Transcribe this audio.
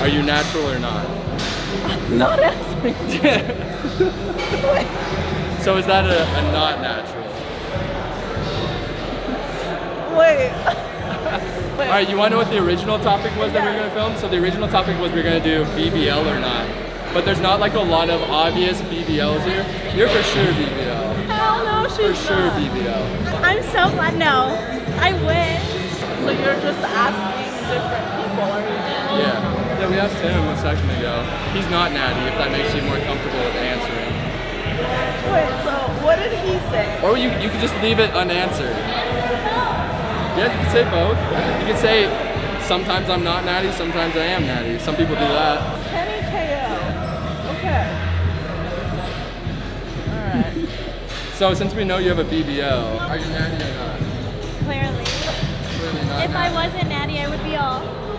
Are you natural or not? Not answering. So is that a, a not natural? Wait. Wait. All right, you want to know what the original topic was that we were going to film? So the original topic was we are going to do BBL or not. But there's not like a lot of obvious BBLs here. You're for sure BBL. Hell no, she's For sure not. BBL. I'm so glad. No, I wish. So you're just asking different people, are you? Yeah. Yeah, we asked him a second ago. He's not natty, if that makes you more comfortable with answering. Wait, so what did he say? Or you, you could just leave it unanswered. Yeah, you could say both. You could say, sometimes I'm not natty, sometimes I am natty. Some people do that. Kenny KO. Okay. Alright. So since we know you have a BBL, are you natty or not? Clearly, Clearly not if I wasn't natty, I would be all.